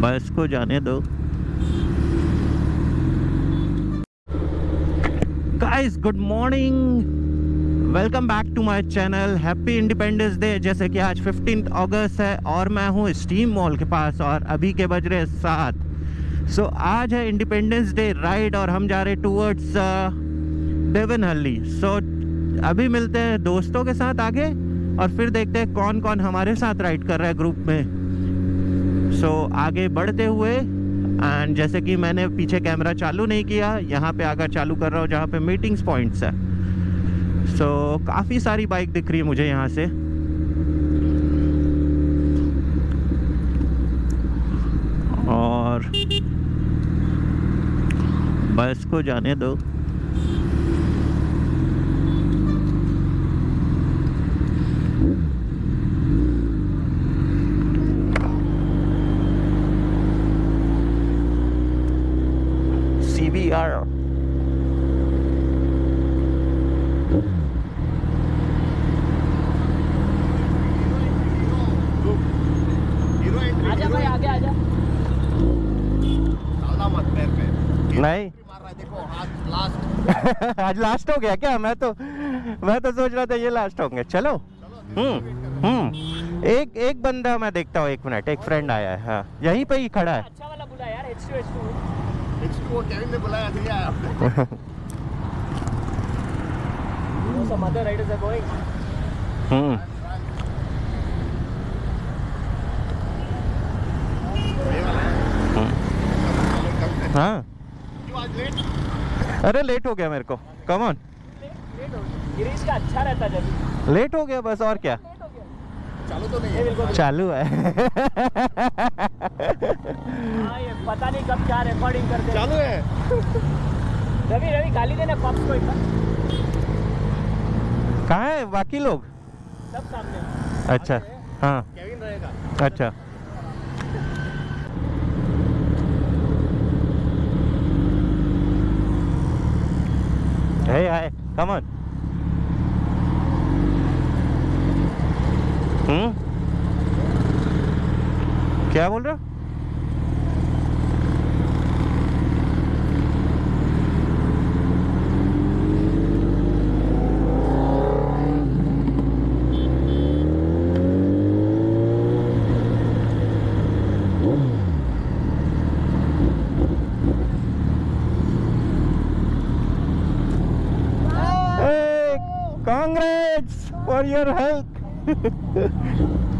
बस को जाने दो। Guys good morning welcome back to my channel happy independence day जैसे कि आज 15 अगस्त है और मैं हूँ स्टीम मॉल के पास और अभी के बज रहे सात। सो so, आज है इंडिपेंडेंस डे राइड और हम जा रहे टूवर्ड्स डेवन देवनहल्ली सो अभी मिलते हैं दोस्तों के साथ आगे और फिर देखते हैं कौन कौन हमारे साथ राइड कर रहा है ग्रुप में। सो so, आगे बढ़ते हुए एंड जैसे कि मैंने पीछे कैमरा चालू नहीं किया यहाँ पे आकर चालू कर रहा हूँ जहाँ पे मीटिंग्स पॉइंट्स है। सो so, काफ़ी सारी बाइक दिख रही है मुझे यहाँ से। और बस को जाने दो CBR आजा भाई आगे आजा डालना मत पैर पे नहीं। मार रहा है देखो हाथ लास्ट आज लास्ट हो गया क्या? मैं तो मैं तो सोच रहा था ये लास्ट होंगे। चलो। हम्म हम्म। एक एक बंदा मैं देखता हूँ एक मिनट एक फ्रेंड आया है। हाँ यहीं पे ही खड़ा है। अच्छा वाला बुला यार H2 H2 इसको वो केविन ने बुलाया दिया आपने No, some other riders are going. हम्म ये वाला है हम्म, हाँ क्यों आज लेट अरे लेट हो गया मेरे को। कम ऑन Late हो गया। गिरीश का अच्छा रहता लेट हो गया बस और क्या? लेट हो गया चालू तो नहीं है। बिल्कुल चालू है। हाँ पता नहीं कब क्या रिकॉर्डिंग करते चालू है रवि रवि गाली देना कॉप्स को कहाँ है? बाकी लोग? सब सामने। अच्छा हाँ। केविन रहेगा। अच्छा। Hey, hey, come on. हम्म क्या बोल रहा Hey, for your health.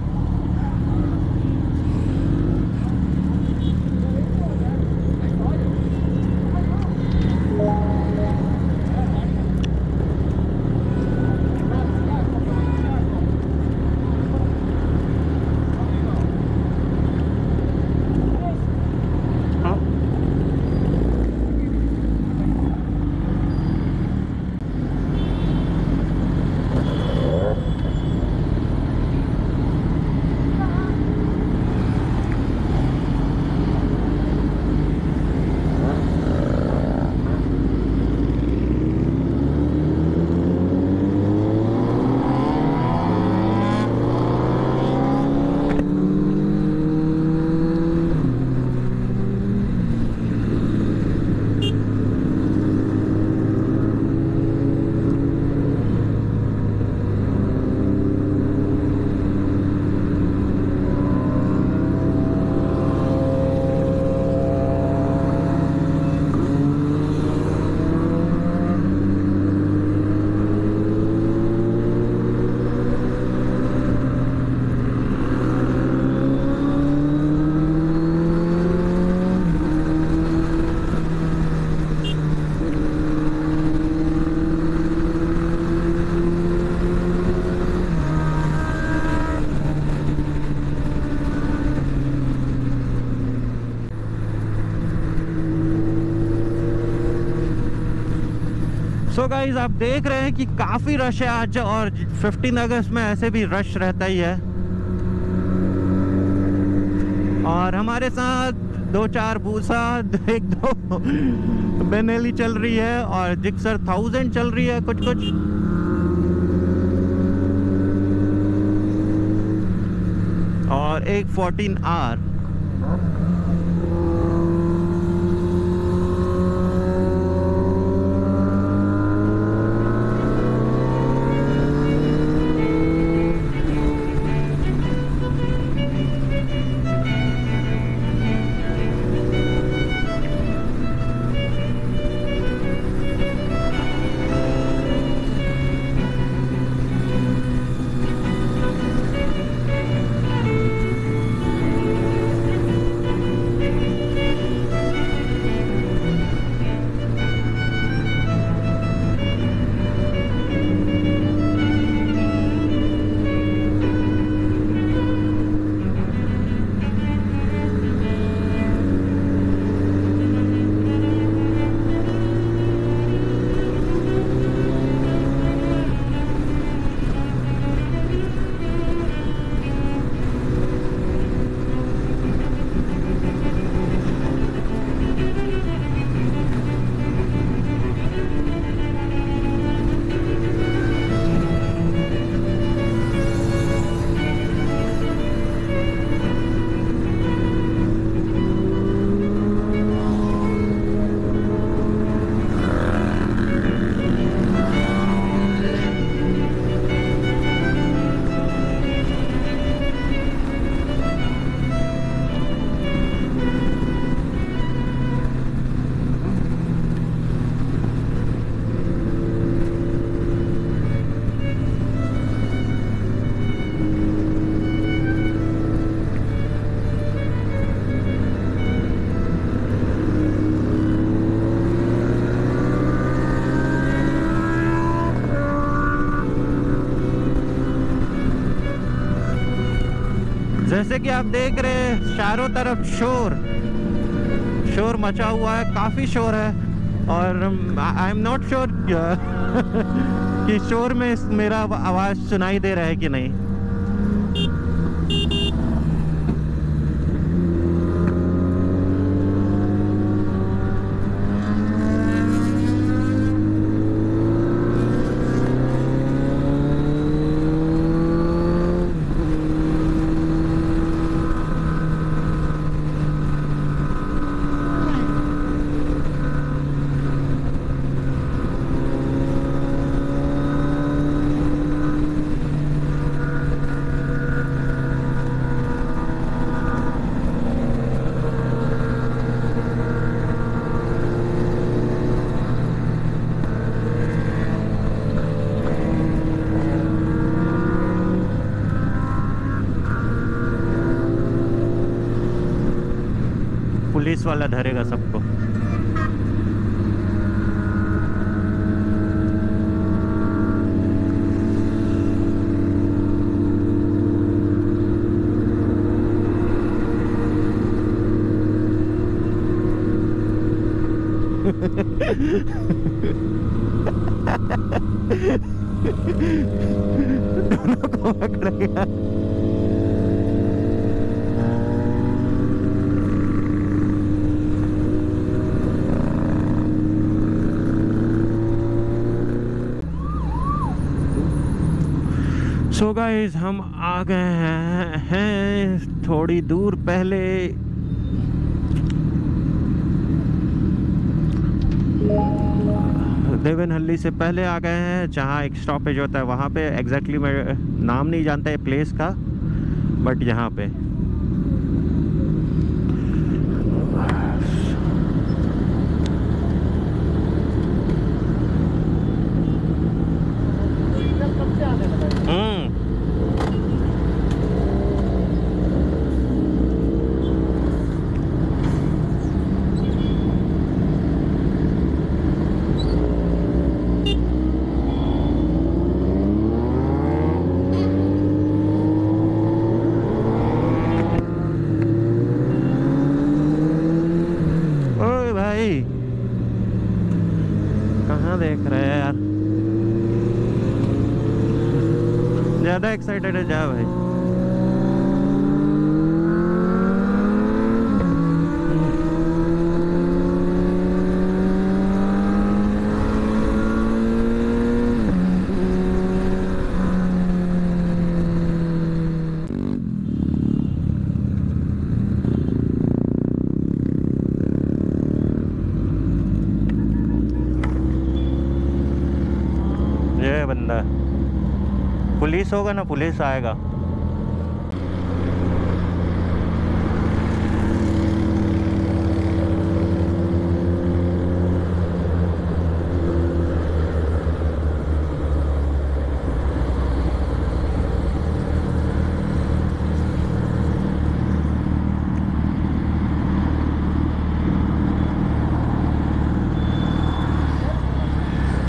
Guys आप देख रहे हैं कि काफ़ी रश है आज और 15 अगस्त में ऐसे भी रश रहता ही है। और हमारे साथ दो चार भूसा, एक दो बेनेली चल रही है और जिक्सर थाउज़ेंड चल रही है कुछ कुछ और एक 14 आर जैसे कि आप देख रहे हैं, चारों तरफ़ शोर। शोर मचा हुआ है, काफ़ी शोर है। और आई एम नॉट श्योर कि शोर में मेरा आवाज़ सुनाई दे रहा है कि नहीं। पुलिस वाला धरेगा सबको। दोनों को पकड़ेगा। सो गाइस हम आ गए हैं, थोड़ी दूर पहले। देवन हल्ली से पहले आ गए हैं जहाँ एक स्टॉपेज होता है वहाँ पे एग्जैक्टली exactly मैं नाम नहीं जानता है प्लेस का बट यहाँ पे एकदम कब से आने लगा है? हम्म ओए भाई कहाँ देख रहे हैं यार ज़्यादा एक्साइटेड है जा भाई। बंदा। पुलिस होगा ना पुलिस आएगा।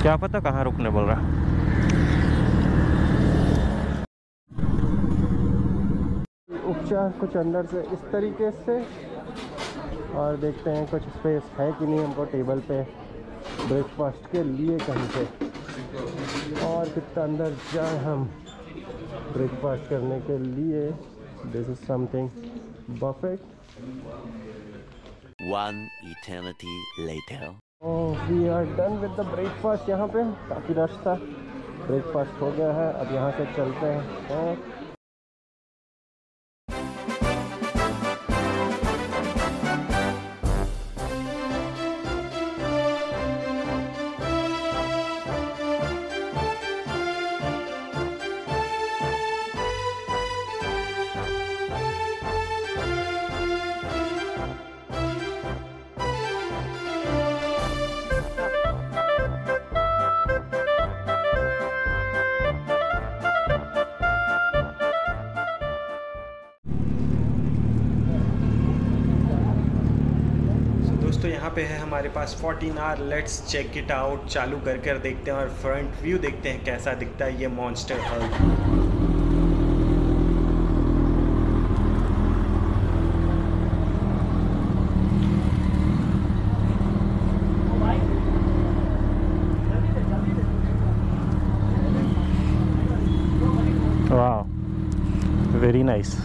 क्या पता कहाँ रुकने बोल रहा है कुछ अंदर से इस तरीके से। और देखते हैं कुछ स्पेस है कि नहीं हमको टेबल पे ब्रेकफास्ट के लिए कहीं से और कितना अंदर जाए हम ब्रेकफास्ट करने के लिए। This is something perfect One eternity later. We are done with the breakfast यहाँ पे। काफ़ी रश था। ब्रेकफास्ट हो गया है। अब यहाँ से चलते हैं। यहाँ पे है हमारे पास 14 R let's check it out चालू कर कर देखते हैं और फ्रंट व्यू देखते हैं कैसा दिखता है ये मॉन्स्टर हल very nice.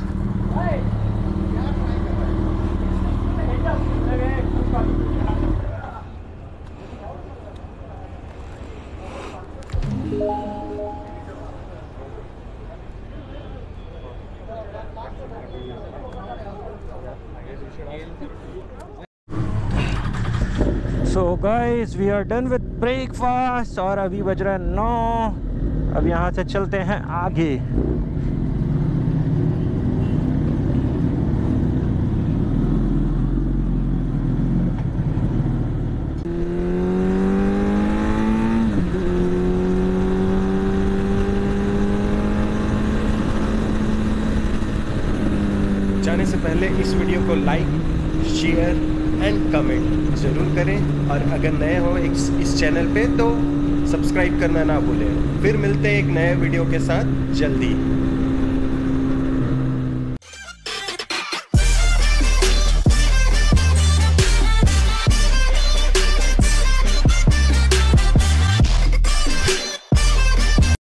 Guys we are done with breakfast और अभी बज रहा है नौ। अब यहाँ से चलते हैं आगे। जाने से पहले इस वीडियो को लाइक शेयर एंड कमेंट ज़रूर करें। और अगर नए हो इस, चैनल पे तो सब्सक्राइब करना ना भूलें। फिर मिलते हैं एक नए वीडियो के साथ। जल्दी।